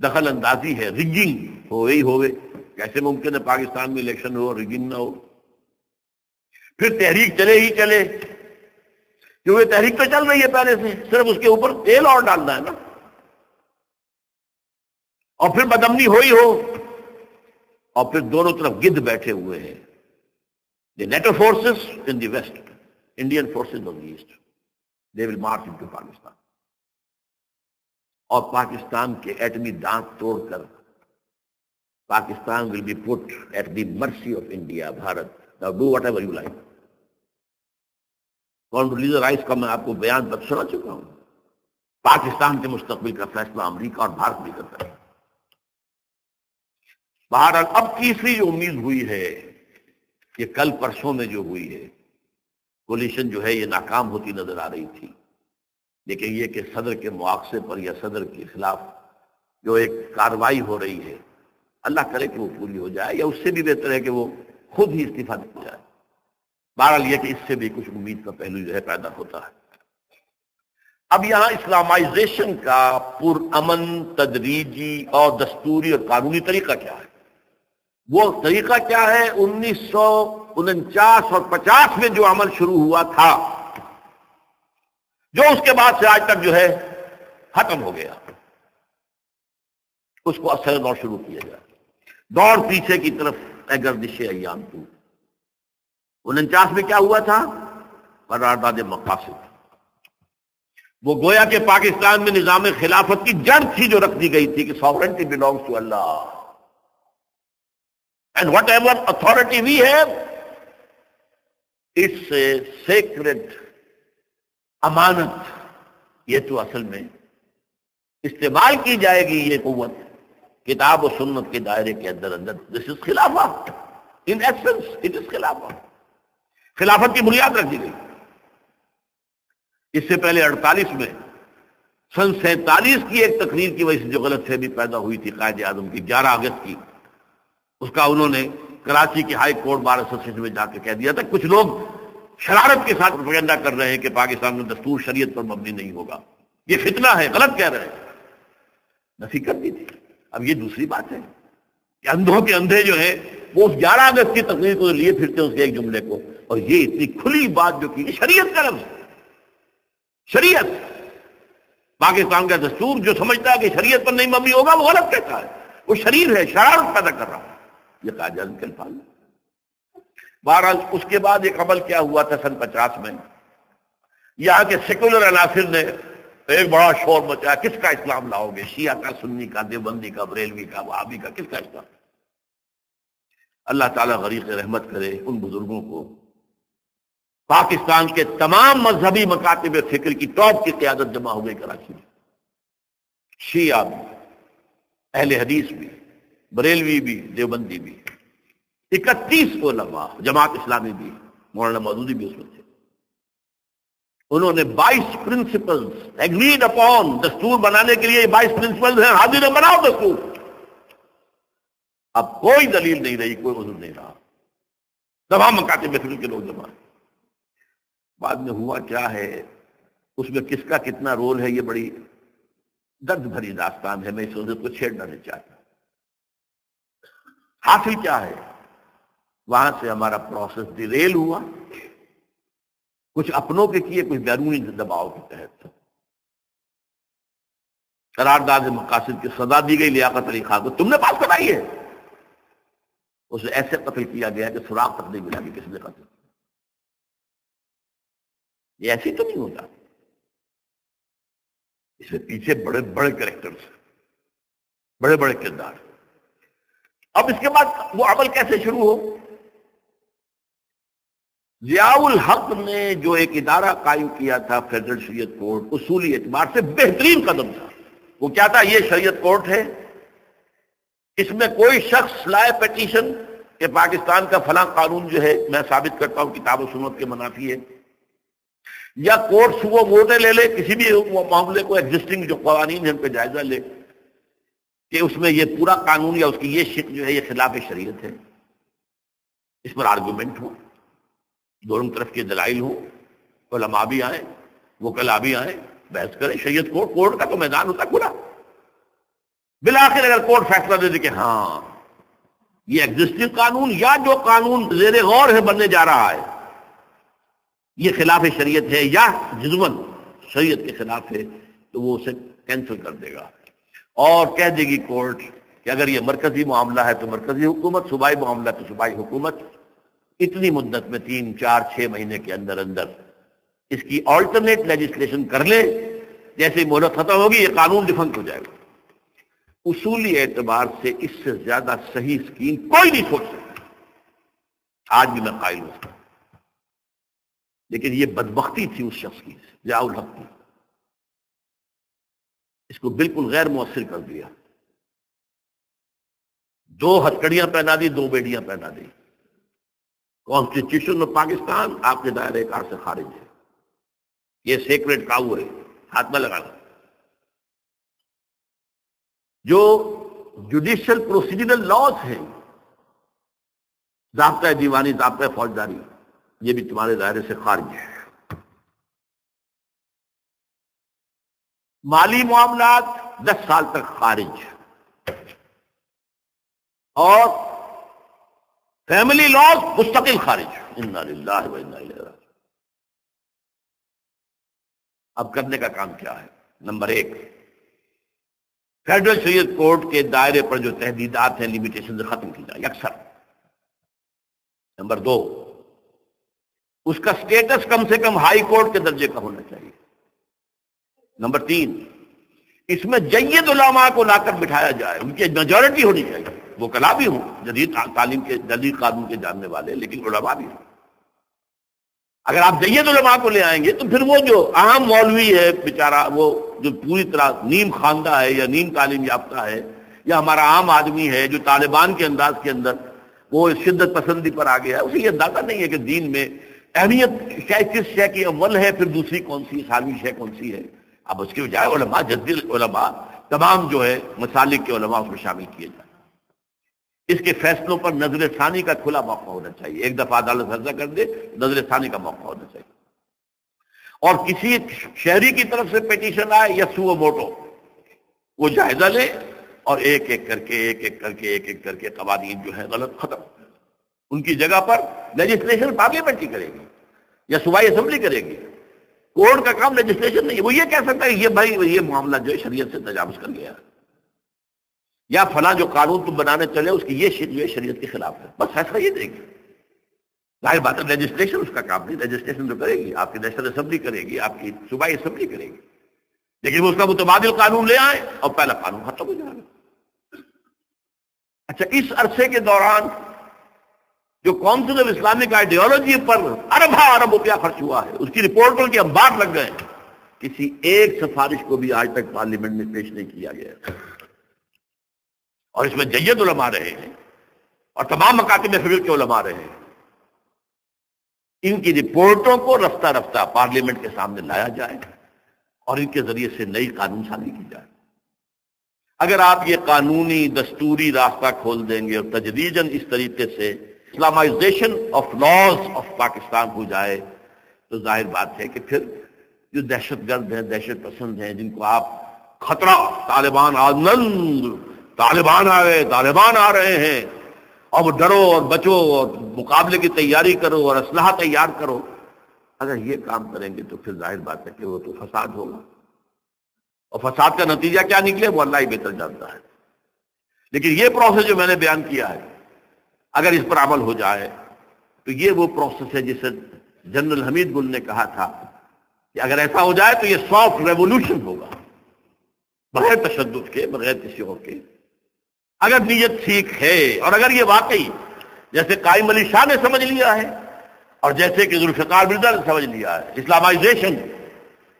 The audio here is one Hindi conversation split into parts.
दखल अंदाजी है रिगिंग हो हो गई। कैसे मुमकिन है पाकिस्तान में इलेक्शन हो रिगिंग ना हो। फिर तहरीक चले ही चले। क्योंकि तहरीक तो चल रही है पहले से, सिर्फ़ उसके ऊपर तेल और डालना है ना। और फिर बदमनी हो ही हो। और फिर दोनों तरफ़ गिद्ध बैठे हुए हैं। The NATO forces in the west Indian forces of the east they will march into Pakistan और पाकिस्तान के एटमी दांत तोड़कर Pakistan will be put at the mercy of India Bharat. Now do whatever you like Condoleezza Rice का मैं आपको बयान तक सुना चुका हूँ। पाकिस्तान के मुस्तकबिल का फैसला अमरीका और भारत भी करता है बहरहाल अब तीसरी जो उम्मीद हुई है कि कल परसों में जो हुई है कोलिशन जो है, ये नाकाम होती नज़र आ रही थी। लेकिन ये कि सदर के मुआवजे पर या सदर के खिलाफ जो एक कार्रवाई हो रही है, अल्लाह करे कि वो पूरी हो जाए या उससे भी बेहतर है कि वो खुद ही इस्तीफा दे जाए। बहरहाल यह कि इससे भी कुछ उम्मीद का पहलू जो है पैदा होता है। अब यहाँ इस्लामाइजेशन का पुरअमन, तदरीजी और दस्तूरी और कानूनी तरीका क्या है? वो तरीका क्या है? उन्नीस सौ उनचास और पचास में जो अमल शुरू हुआ था जो उसके बाद से आज तक जो है, खत्म हो गया। उसको असर दौर शुरू किया जाए दौड़ पीछे की तरफ़ अगर दिशे अयाम तू उनचास में क्या हुआ था? करारदाद मकासद। वो गोया के पाकिस्तान में निज़ाम खिलाफत की जड़ थी जो रख दी गई थी कि sovereignty belongs to Allah and whatever authority we have its sacred अमानत। ये तो असल में इस्तेमाल की जाएगी ये कुत किताब और सुन्नत के दायरे के अंदर अंदर। दिस इज़ खिलाफा इन एसेंस इट इज़ खिलाफा खिलाफत की बुनियाद रख दी गई। इससे पहले 48 में सन सैतालीस की एक तकरीर की वजह से जो गलत फहमी पैदा हुई थी कायद आज़म की 11 अगस्त की, उसका उन्होंने कराची की हाई कोर्ट बार एसोसिएशन में जाकर कह दिया था। कुछ लोग शरारत के साथ प्रोपेगेंडा कर रहे हैं कि पाकिस्तान में दस्तूर शरीयत पर मबनी नहीं होगा। ये फितना है, गलत कह रहे हैं। नफी कर दी थी। अब ये दूसरी बात है कि अंधों के अंधे जो है, वो उस ग्यारह अगस्त की तकरीर को लिए फिरते हैं उसके एक जुमले को। और ये इतनी खुली बात जो की शरीयत का लफ्ज शरीयत। पाकिस्तान का दस्तूर जो समझता है कि शरीयत पर नहीं मबनी होगा, वो गलत कहता है। वो शरीर है, शरारत पैदा कर रहा है। ये काजल के अल्फाज बहरहाल, उसके बाद एक अमल क्या हुआ था सन पचास में? यहाँ के सेकुलर अनासिर ने एक बड़ा शोर मचाया, किसका इस्लाम लाओगे? शिया का, सुन्नी का, देवबंदी का, बरेलवी का, वहाबी का, किसका इस्लाम? अल्लाह ताला गरीब रहमत करे उन बुज़ुर्गों को। पाकिस्तान के तमाम मजहबी मकातब फ़िक्र की टॉप की क्यादत जमा हो गई कराची में। शिया भी, अहले हदीस भी, बरेलवी भी, देवबंदी भी। इकतीस ओलमा जमात इस्लामी भी मौलाना मौजूदी भी उसमें थे। उन्होंने 22 प्रिंसिपल्स एग्रीड अपॉन दस्तूर बनाने के लिए 22 प्रिंसिपल्स हैं हाजिर बनाओ दस्तूर। अब कोई दलील नहीं रही, कोई उजुर नहीं रहा। तमाम मकाते महफिल के लोग जमा बाद में हुआ क्या है? उसमें किसका कितना रोल है? ये बड़ी दर्द भरी दास्तान है, मैं इस वजह को छेड़ना नहीं चाहता। हासिल क्या है? वहाँ से हमारा प्रोसेस डिरेल हुआ। कुछ अपनों के किए, कुछ बैरूनी दबाव के तहत। करारदाद मकासद की सजा दी गई, लियाकत अली खान को। तुमने पास कराई है। उसे ऐसे कत्ल किया गया कि सुराग तक नहीं मिला कि किसने कत्ल ये ऐसे तो नहीं होता। इसमें पीछे बड़े बड़े कैरेक्टर्स बड़े बड़े किरदार। अब इसके बाद वो अमल कैसे शुरू हो? जियाउल हक ने जो एक इदारा कायम किया था, फेडरल शरीयत कोर्ट, उसूली एतबार से बेहतरीन कदम था। वो क्या था? ये शरीयत कोर्ट है। इसमें कोई शख्स लाए पटिशन कि पाकिस्तान का फला कानून जो है, मैं साबित करता हूँ, किताब सुनत के मुनाफी है। या कोर्ट सुबह वोटे ले ले, किसी भी मामले को एग्जिस्टिंग जो कवानीन है उन पर जायजा ले, कि उसमें ये पूरा कानून या उसकी ये शिक जो है, ये खिलाफ शरीयत है। इस पर आर्गूमेंट हो दोनों तरफ़ के दलाइल हो लमा भी आए, वो कला भी आए, बहस करें, शरीयत कोर्ट कोर्ट का तो मैदान होता खुला। बिलाखिर अगर कोर्ट फैसला दे दे कि हाँ ये एग्जिस्टिंग कानून या जो कानून जेर गौर है बनने जा रहा है, ये खिलाफ शरीयत है या जुजमन शरीयत के खिलाफ है तो वो उसे कैंसिल कर देगा। और कह देगी कोर्ट कि अगर ये मरकजी मामला है तो मरकजी हुकूमत, सूबाई मामला तो सूबाई हुकूमत। इतनी मुद्दत में तीन, चार, छह महीने के अंदर अंदर इसकी ऑल्टरनेट लेजिस्लेशन कर ले, जैसे मोहलत खत्म होगी, ये कानून डिफंक हो जाएगा। उसूली एतबार से इससे ज़्यादा सही स्कीम कोई नहीं सोच सकता। आज भी मैं कायल हूँ। लेकिन ये बदबख्ती थी उस शख्स की, जयाउल हक की। इसको बिल्कुल गैर मुसर कर दिया। दो हथकड़ियाँ पहना दी, दो बेड़ियाँ पहना दी। कॉन्स्टिट्यूशन ऑफ़ पाकिस्तान आपके दायरे कार से खारिज है ये सेक्रेट काऊ है, हाथ में लगाना। जो जुडिशियल प्रोसीजरल लॉज हैं, जबता दीवानी, जबता फौजदारी, ये भी तुम्हारे दायरे से खारिज है। माली मामला दस साल तक खारिज। और फैमिली लॉज मुस्तकिल खारिज इन्ना अब करने का काम क्या है? नंबर एक फेडरल शरीयत कोर्ट के दायरे पर जो तहदीदात हैं लिमिटेशन खत्म की जाए, अक्सर। नंबर दो, उसका स्टेटस कम से कम हाई कोर्ट के दर्जे का होना चाहिए। नंबर तीन, इसमें जयद उलामा को लाकर बिठाया जाए, उनकी मेजोरिटी होनी चाहिए। वो कला भी हो, जदीद तालीम के जदीद कानून के जानने वाले, लेकिन उलमा भी हो। अगर आप जैद उलमा को ले आएँगे तो फिर वो जो आम मौलवी है, बेचारा, वो जो पूरी तरह नीम खानदा है, या नीम तालीम याफ्ता है, या हमारा आम आदमी है, जो तालिबान के अंदाज के अंदर वो शिद्दत पसंदी पर आ गया है, उसे ये अंदाज़ा नहीं है कि दीन में अहमियत शायद किस शय की अव्वल है, फिर दूसरी कौन सी, सालवी शय कौन सी है। अब उसके बजाय तमाम जो है, मसालिक के उसमें शामिल किए जाए इसके फैसलों पर नज़र सानी का खुला मौका होना चाहिए। एक दफ़ा अदालत फैसला कर दे नज़र सानी का मौका होना चाहिए। और किसी शहरी की तरफ़ से पिटीशन आए, या सुओ मोटो, वो जायजा ले और एक एक करके, एक एक करके, एक एक करके कवानीन जो है गलत खत्म। उनकी जगह पर लेजिस्लेशन पार्लियामेंट की करेगी, या सुबाई असेंबली करेगी। कोर्ट का काम लेजिस्लेशन नहीं वो ये कह सकता है ये भाई, ये मामला जो है शरीयत से तजावज कर गया। या फला जो कानून तुम बनाने चले उसकी ये है शरीयत के खिलाफ है। बस फैसला ये देगी। ज़ाहिर बात है रजिस्ट्रेशन उसका काम नहीं रजिस्ट्रेशन तो करेगी, आपकी नेशनल असेंबली करेगी, आपकी सूबाई असेंबली करेगी। लेकिन वो उसका मुतबादल कानून ले आए और पहला कानून खत्म हो जाएगा। अच्छा इस अरसे के दौरान जो काउंसिल ऑफ़ इस्लामिक आइडियोलॉजी पर अरबा अरब रुपया खर्च हुआ है, उसकी रिपोर्टों के अंबार लग गए किसी एक सिफारिश को भी आज तक पार्लियामेंट में पेश नहीं किया गया और इसमें जैद उलमा रहे हैं और तमाम मकाते में फिर के उलमा रहे हैं। इनकी रिपोर्टों को रफ्ता रफ्ता पार्लियामेंट के सामने लाया जाए और इनके ज़रिए से नई कानून साजी की जाए। अगर आप ये कानूनी दस्तूरी रास्ता खोल देंगे और तजदीजन इस तरीके से Islamisation of laws of Pakistan हो जाए तो ज़ाहिर बात है कि फिर जो दहशत गर्द हैं, दहशत पसंद हैं, जिनको आप खतरा, तालिबान आनंद तालिबान आ गए, तालिबान आ रहे हैं। अब डरो और बचो और मुकाबले की तैयारी करो और असलाह तैयार करो। अगर ये काम करेंगे तो फिर ज़ाहिर बात है कि वो तो फसाद होगा। और फसाद का नतीजा क्या निकले, वो अल्लाह ही बेहतर जानता है। लेकिन ये प्रोसेस जो मैंने बयान किया है, अगर इस पर अमल हो जाए तो ये वो प्रोसेस है जिसे जनरल हमीद गुल ने कहा था कि अगर ऐसा हो जाए तो ये सॉफ्ट रेवोल्यूशन होगा। बगैर तशद के, बगैर किसी और के। अगर नीयत ठीक है, और अगर ये वाकई जैसे कायम अली शाह ने समझ लिया है, और जैसे कि जुल्फिकार मिर्ज़ा ने समझ लिया है, इस्लामाइजेशन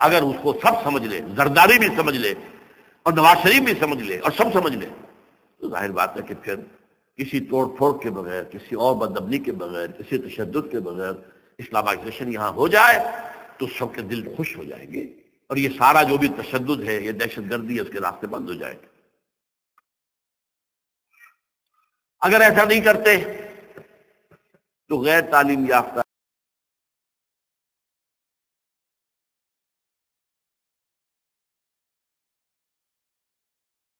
अगर उसको सब समझ ले, जरदारी भी समझ ले, और नवाज़ शरीफ भी समझ ले, और सब समझ ले तो ज़ाहिर बात है कि फिर किसी तोड़ फोड़ के बगैर, किसी और बदबनी के बगैर, किसी तशद के बगैर इस्लामाइजेशन यहाँ हो जाए तो सबके दिल खुश हो जाएँगे, और ये सारा जो भी तशद है, ये दहशत गर्दी है उसके रास्ते बंद हो जाएँगे। अगर ऐसा नहीं करते तो गैर तालीम याफ्ता